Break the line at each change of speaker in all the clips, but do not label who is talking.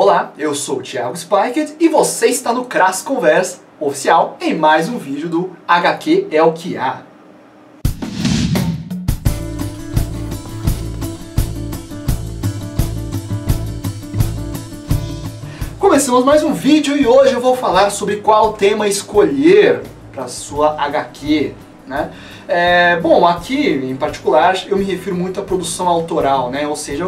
Olá, eu sou o Thiago Spikett e você está no Crass Conversa oficial em mais um vídeo do HQ é o que há. Começamos mais um vídeo e hoje eu vou falar sobre qual tema escolher para sua HQ. Né? É, bom, aqui em particular eu me refiro muito à produção autoral, né? ou seja,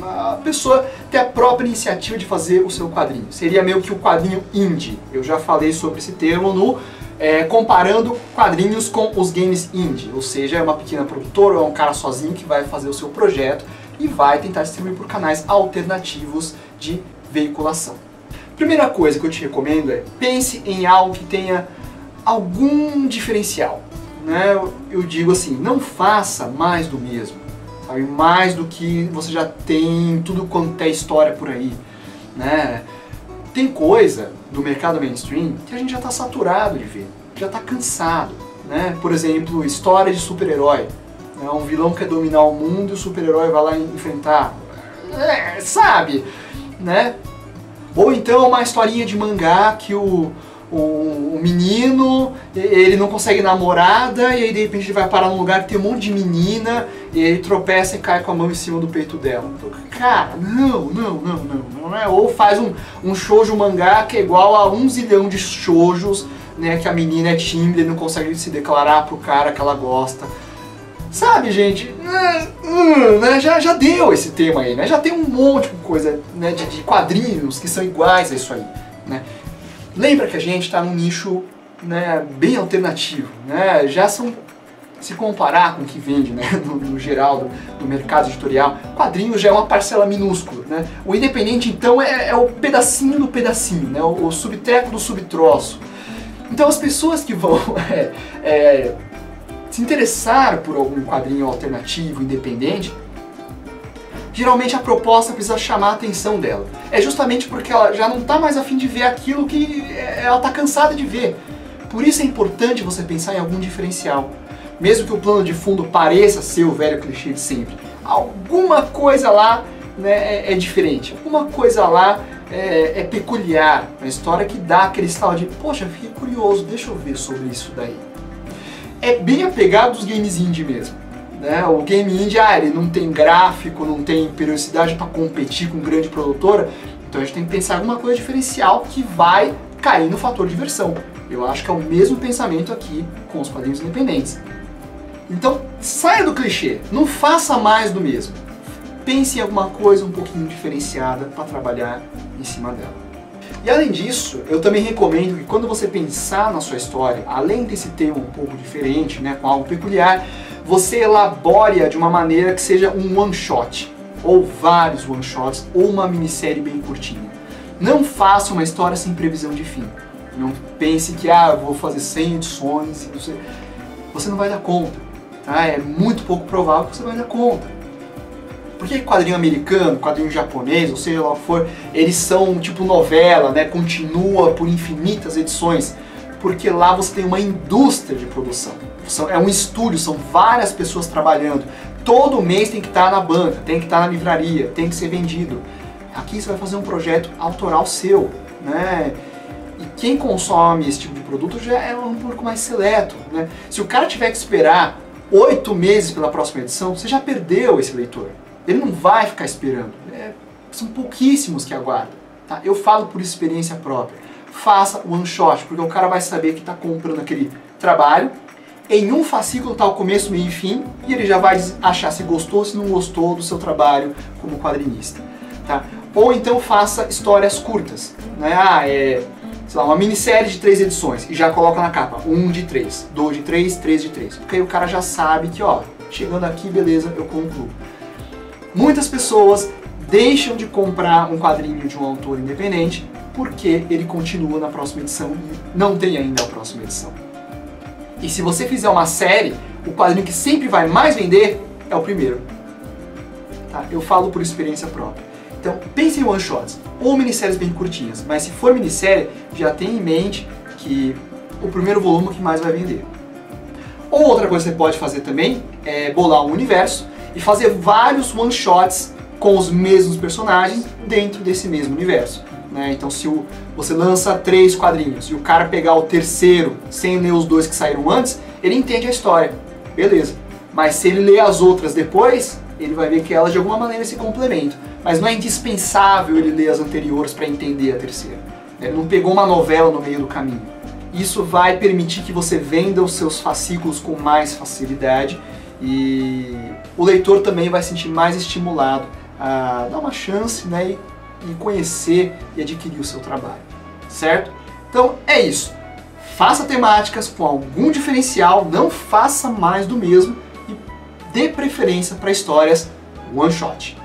a pessoa ter a própria iniciativa de fazer o seu quadrinho. Seria meio que o quadrinho indie. Eu já falei sobre esse termo no é, comparando quadrinhos com os games indie, ou seja, é uma pequena produtora, é um cara sozinho que vai fazer o seu projeto e vai tentar distribuir por canais alternativos de veiculação. Primeira coisa que eu te recomendo é pense em algo que tenha algum diferencial. Né? Eu digo assim, não faça mais do mesmo sabe? Mais do que você já tem tudo quanto é história por aí, né? Tem coisa do mercado mainstream que a gente já está saturado de ver, já está cansado, né? Por exemplo, história de super-herói, né? um vilão quer dominar o mundo e o super-herói vai lá enfrentar, é, sabe, né? Ou então uma historinha de mangá que o o, menino, ele não consegue namorada, e aí de repente ele vai parar num lugar que tem um monte de menina, e ele tropeça e cai com a mão em cima do peito dela. Cara, não, não, não, não, não é? Ou faz um, um shoujo mangá que é igual a um zilhão de shoujos, né, que a menina é tímida e não consegue se declarar pro cara que ela gosta. Sabe, gente, né, já, já deu esse tema aí, né? Já tem um monte de coisa né, de, de quadrinhos que são iguais a isso aí, né? Lembra que a gente está num nicho né, bem alternativo, né? Já são se comparar com o que vende né, no, no geral do, do, mercado editorial, quadrinhos já é uma parcela minúscula. Né? O independente, então, é, é o pedacinho do pedacinho, né? o, o subtreco do subtroço. Então, as pessoas que vão é, é, se interessar por algum quadrinho alternativo, independente, geralmente a proposta precisa chamar a atenção dela. É justamente porque ela já não está mais afim de ver aquilo que é, ela está cansada de ver. Por isso é importante você pensar em algum diferencial. Mesmo que o plano de fundo pareça ser o velho clichê de sempre. Alguma coisa lá né, é, é diferente. Alguma coisa lá é, é, peculiar. Uma história que dá aquele estalo de, poxa, fiquei curioso, deixa eu ver sobre isso daí. É bem apegado dos games indie mesmo. Né? O game indie, ah, ele não tem gráfico, não tem periodicidade para competir com grande produtora, então a gente tem que pensar alguma coisa diferencial que vai cair no fator diversão. Eu acho que é o mesmo pensamento aqui com os quadrinhos independentes. Então, saia do clichê, não faça mais do mesmo. Pense em alguma coisa um pouquinho diferenciada para trabalhar em cima dela. E além disso, eu também recomendo que quando você pensar na sua história, além desse tema um pouco diferente, né, com algo peculiar, você elabore-a de uma maneira que seja um one shot, ou vários one shots, ou uma minissérie bem curtinha. Não faça uma história sem previsão de fim. Não pense que, ah, vou fazer 100 edições, você, você não vai dar conta. Tá? É muito pouco provável que você vai dar conta. Por que quadrinho americano, quadrinho japonês, ou seja lá for, eles são tipo novela, né? Continua por infinitas edições. Porque lá você tem uma indústria de produção são, é um estúdio, são várias pessoas trabalhando. Todo mês tem que estar na banca, tem que estar na livraria, tem que ser vendido. Aqui você vai fazer um projeto autoral seu, né? E quem consome esse tipo de produto já é um público mais seleto, né? Se o cara tiver que esperar oito meses pela próxima edição, você já perdeu esse leitor. Ele não vai ficar esperando. É, são pouquíssimos que aguardam. Tá? Eu falo por experiência própria. Faça one shot, porque o cara vai saber que está comprando aquele trabalho em um fascículo está o começo, meio e fim, e ele já vai achar se gostou, se não gostou do seu trabalho como quadrinista. Tá? Ou então faça histórias curtas. Né? Ah, é, sei lá, uma minissérie de três edições e já coloca na capa um de três, dois de três, três de três. Porque aí o cara já sabe que, ó, chegando aqui, beleza, eu concluo. Muitas pessoas deixam de comprar um quadrinho de um autor independente porque ele continua na próxima edição e não tem ainda a próxima edição. E se você fizer uma série, o quadrinho que sempre vai mais vender é o primeiro. Tá? Eu falo por experiência própria. Então pense em one shots ou minisséries bem curtinhas, mas se for minissérie, já tenha em mente que o primeiro volume é que mais vai vender. Ou outra coisa que você pode fazer também é bolar um universo e fazer vários one shots com os mesmos personagens dentro desse mesmo universo. Né? Então se o, você lança três quadrinhos e o cara pegar o terceiro sem ler os dois que saíram antes, ele entende a história. Beleza. Mas se ele ler as outras depois, ele vai ver que elas de alguma maneira se complementam. Mas não é indispensável ele ler as anteriores para entender a terceira. Ele não pegou uma novela no meio do caminho. Isso vai permitir que você venda os seus fascículos com mais facilidade e o leitor também vai se sentir mais estimulado a dar uma chance né, e conhecer e adquirir o seu trabalho, certo? Então é isso. Faça temáticas com algum diferencial, não faça mais do mesmo e dê preferência para histórias one shot.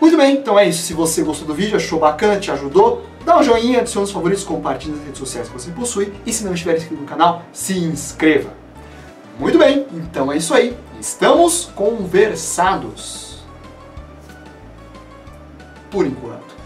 Muito bem, então é isso. Se você gostou do vídeo, achou bacana, te ajudou, dá um joinha, adicione os favoritos, compartilhe nas redes sociais que você possui e se não estiver inscrito no canal, se inscreva. Muito bem, então é isso aí. Estamos conversados. Por enquanto.